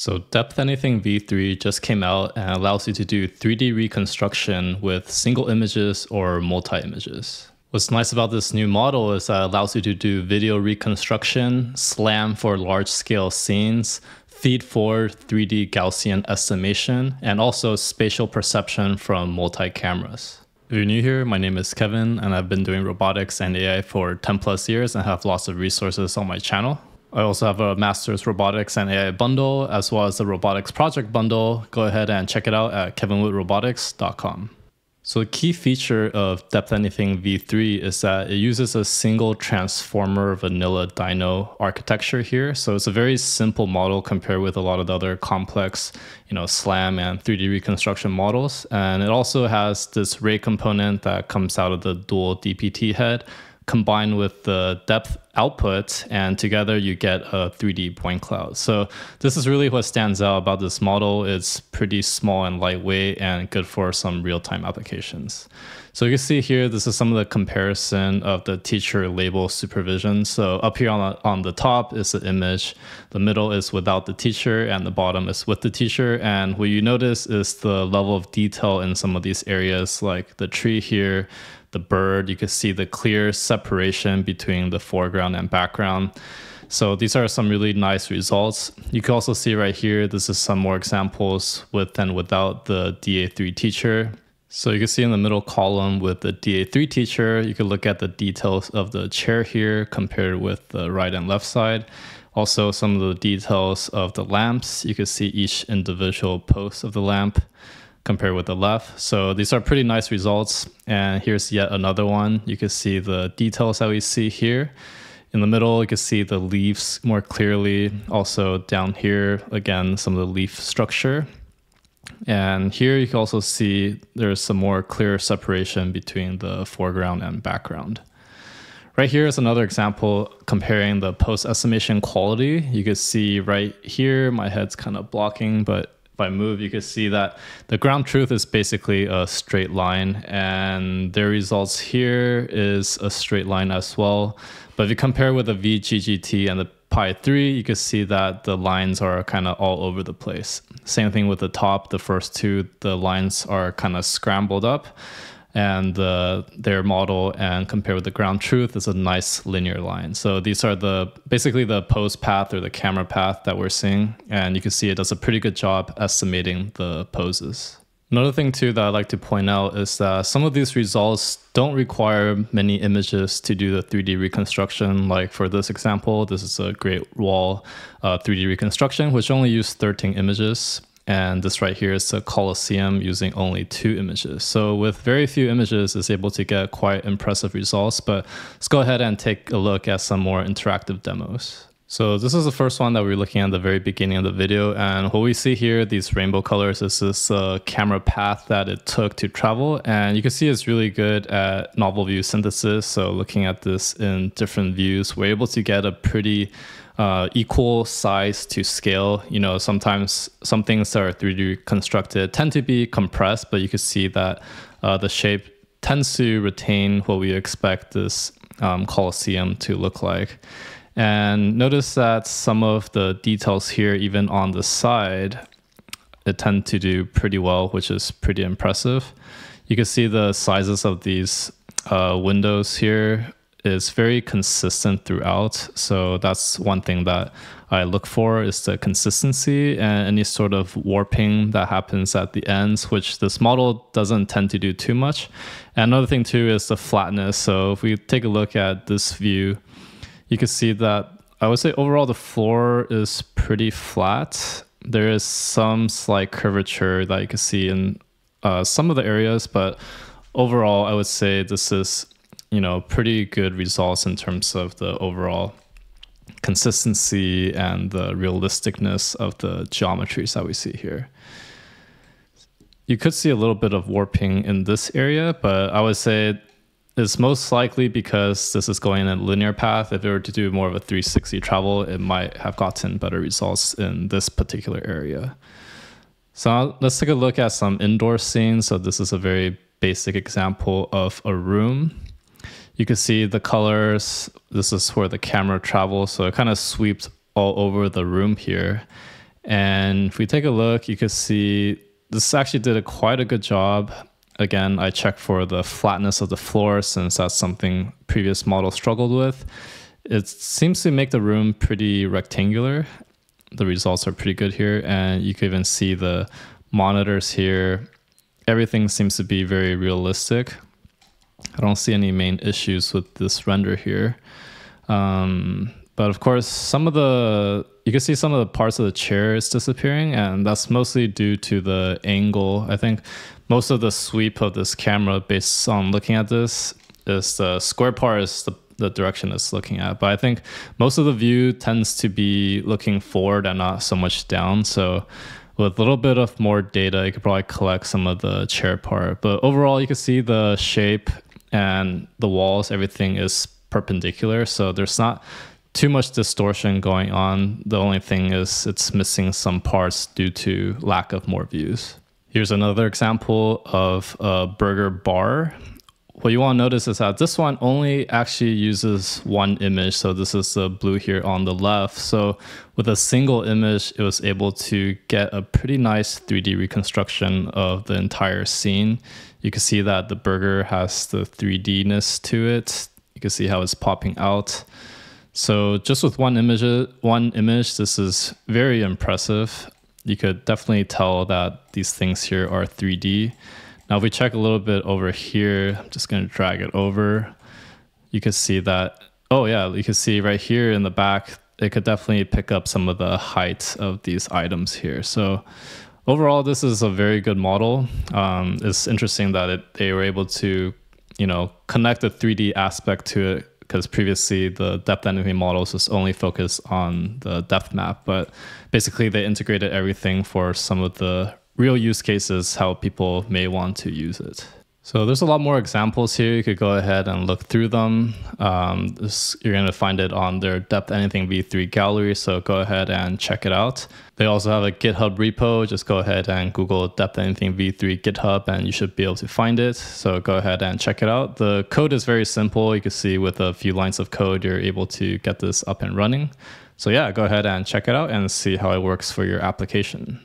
So Depth Anything V3 just came out and allows you to do 3D reconstruction with single images or multi-images. What's nice about this new model is that it allows you to do video reconstruction, SLAM for large scale scenes, feed forward 3D Gaussian estimation, and also spatial perception from multi cameras. If you're new here, my name is Kevin, and I've been doing robotics and AI for 10 plus years and have lots of resources on my channel. I also have a master's robotics and AI bundle, as well as a robotics project bundle. Go ahead and check it out at kevinwoodrobotics.com. So the key feature of Depth Anything v3 is that it uses a single transformer vanilla DINO architecture here. So it's a very simple model compared with a lot of the other complex, you know, SLAM and 3D reconstruction models. And it also has this ray component that comes out of the dual DPT head combined with the depth output and together you get a 3D point cloud. So this is really what stands out about this model. It's pretty small and lightweight and good for some real-time applications. So you can see here, this is some of the comparison of the teacher label supervision. So up here on the, on the top is the image, the middle is without the teacher, and the bottom is with the teacher. And what you notice is the level of detail in some of these areas, like the tree here, the bird. You can see the clear separation between the foreground and background. So these are some really nice results. You can also see right here, this is some more examples with and without the DA3 teacher. So you can see in the middle column with the DA3 teacher, you can look at the details of the chair here compared with the right and left side. Also some of the details of the lamps. You can see each individual post of the lamp compared with the left. So these are pretty nice results. And here's yet another one. You can see the details that we see here. In the middle, you can see the leaves more clearly. Also down here, again, some of the leaf structure. And here you can also see there's some more clear separation between the foreground and background. Right here is another example comparing the pose estimation quality. You can see right here, my head's kind of blocking, but by move, you can see that the ground truth is basically a straight line and the results here is a straight line as well. But if you compare with the VGGT and the Pi 3, you can see that the lines are kind of all over the place. Same thing with the top, the first two, the lines are kind of scrambled up and uh, their model and compare with the ground truth is a nice linear line. So these are the basically the pose path or the camera path that we're seeing, and you can see it does a pretty good job estimating the poses. Another thing too that I'd like to point out is that some of these results don't require many images to do the 3D reconstruction. Like for this example, this is a Great Wall uh, 3D reconstruction, which only used 13 images. And this right here is a Colosseum using only two images. So with very few images, it's able to get quite impressive results. But let's go ahead and take a look at some more interactive demos. So this is the first one that we're looking at the very beginning of the video. And what we see here, these rainbow colors, is this uh, camera path that it took to travel. And you can see it's really good at novel view synthesis. So looking at this in different views, we're able to get a pretty uh, equal size to scale. You know, sometimes some things that are 3D constructed tend to be compressed, but you can see that uh, the shape tends to retain what we expect this um, Colosseum to look like. And notice that some of the details here, even on the side, it tend to do pretty well, which is pretty impressive. You can see the sizes of these uh, windows here is very consistent throughout. So that's one thing that I look for is the consistency and any sort of warping that happens at the ends, which this model doesn't tend to do too much. And another thing too is the flatness. So if we take a look at this view, you can see that I would say overall the floor is pretty flat. There is some slight curvature that you can see in uh, some of the areas, but overall I would say this is you know, pretty good results in terms of the overall consistency and the realisticness of the geometries that we see here. You could see a little bit of warping in this area, but I would say it's most likely because this is going in a linear path. If it were to do more of a 360 travel, it might have gotten better results in this particular area. So let's take a look at some indoor scenes. So this is a very basic example of a room you can see the colors. This is where the camera travels, so it kind of sweeps all over the room here. And if we take a look, you can see this actually did a quite a good job. Again, I checked for the flatness of the floor since that's something previous models struggled with. It seems to make the room pretty rectangular. The results are pretty good here. And you can even see the monitors here. Everything seems to be very realistic. I don't see any main issues with this render here. Um, but of course, some of the you can see some of the parts of the chair is disappearing, and that's mostly due to the angle. I think most of the sweep of this camera, based on looking at this, is the square part is the, the direction it's looking at. But I think most of the view tends to be looking forward and not so much down. So with a little bit of more data, you could probably collect some of the chair part. But overall, you can see the shape and the walls, everything is perpendicular. So there's not too much distortion going on. The only thing is it's missing some parts due to lack of more views. Here's another example of a burger bar. What you want to notice is that this one only actually uses one image. So this is the blue here on the left. So with a single image, it was able to get a pretty nice 3D reconstruction of the entire scene. You can see that the burger has the 3D-ness to it. You can see how it's popping out. So just with one image, one image, this is very impressive. You could definitely tell that these things here are 3D. Now, if we check a little bit over here, I'm just going to drag it over. You can see that, oh yeah, you can see right here in the back, it could definitely pick up some of the height of these items here. So overall, this is a very good model. Um, it's interesting that it, they were able to, you know, connect the 3D aspect to it because previously the depth anything models was only focused on the depth map, but basically they integrated everything for some of the real use cases, how people may want to use it. So there's a lot more examples here. You could go ahead and look through them. Um, this, you're going to find it on their Depth Anything V3 gallery, so go ahead and check it out. They also have a GitHub repo. Just go ahead and Google Depth Anything V3 GitHub, and you should be able to find it. So go ahead and check it out. The code is very simple. You can see with a few lines of code, you're able to get this up and running. So yeah, go ahead and check it out and see how it works for your application.